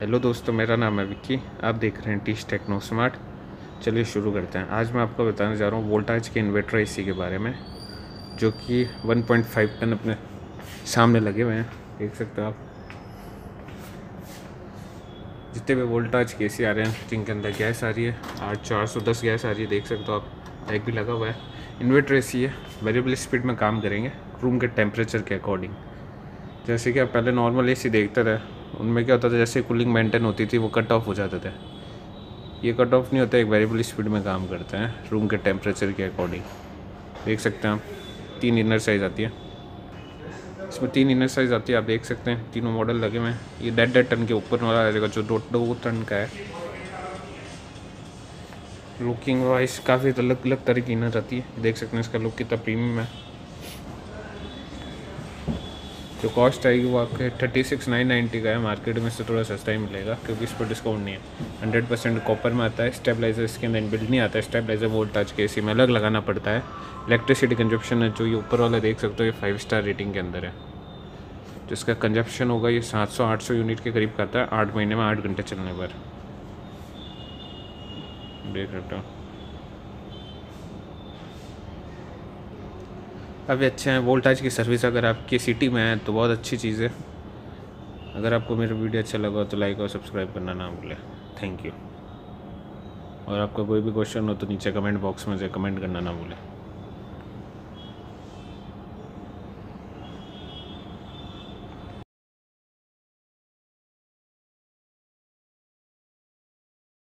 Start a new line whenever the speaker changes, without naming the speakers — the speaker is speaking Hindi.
हेलो दोस्तों, मेरा नाम है विक्की। आप देख रहे हैं टीच टेक्नो स्मार्ट। चलिए शुरू करते हैं। आज मैं आपको बताने जा रहा हूँ वोल्टाज के इन्वर्टर एसी के बारे में, जो कि 1.5 टन अपने सामने लगे हुए हैं। देख सकते हो आप। जितने भी वोल्टाज के एसी आ रहे हैं, जिनके अंदर गैस आ रही है, आठ चार सौ दस गैस आ रही है, देख सकते हो आप। एक भी लगा हुआ है। इन्वर्टर एसी है। वेरिएबल स्पीड में काम करेंगे। रूम के टेम्परेचर के अकॉर्डिंग जैसे कि आप पहले नॉर्मल एसी देखते रहे उनमें क्या होता था, जैसे कूलिंग मेंटेन होती थी, वो कट ऑफ़ हो जाते थे। ये कट ऑफ़ नहीं होता, एक वेरिएबल स्पीड में काम करते हैं रूम के टेम्परेचर के अकॉर्डिंग देख सकते हैं आप, तीन इनर साइज़ आती है। इसमें तीन इनर साइज़ आती है, आप देख सकते हैं, तीनों मॉडल लगे हुए हैं। ये डेढ़ डेढ़ टन के ऊपर वाला रहेगा, जो दो दो टन का है। लुकिंग वाइज काफ़ी अलग अलग तरह की इनर आती है। देख सकते हैं इसका लुक कितना प्रीमियम है। जो कॉस्ट आएगी वो आपके थर्टी सिक्स नाइन नाइन्टी का है। मार्केट में से थोड़ा सस्ता ही मिलेगा, क्योंकि इस पर डिस्काउंट नहीं है। हंड्रेड परसेंट कॉपर में आता है स्टेबलाइजर इसके अंदर बिल्ड नहीं आता है। स्टेबलाइजर वोल्टाज के इसी में अलग लगाना पड़ता है। इलेक्ट्रिसिटी कंजप्शन है जो ये ऊपर वाला देख सकते हो, ये फाइव स्टार रेटिंग के अंदर है। जिसका कंजप्शन होगा, ये सात सौ आठ सौ यूनिट के करीब का आता है, आठ महीने में आठ घंटे चलने पर। देख सकते हो। काफ़ी अच्छे हैं। वोल्टाज की सर्विस अगर आपकी सिटी में है तो बहुत अच्छी चीज़ है। अगर आपको मेरा वीडियो अच्छा लगा तो लाइक और सब्सक्राइब करना ना भूलें। थैंक यू और आपका कोई भी क्वेश्चन हो तो नीचे कमेंट बॉक्स में से कमेंट करना ना भूलें।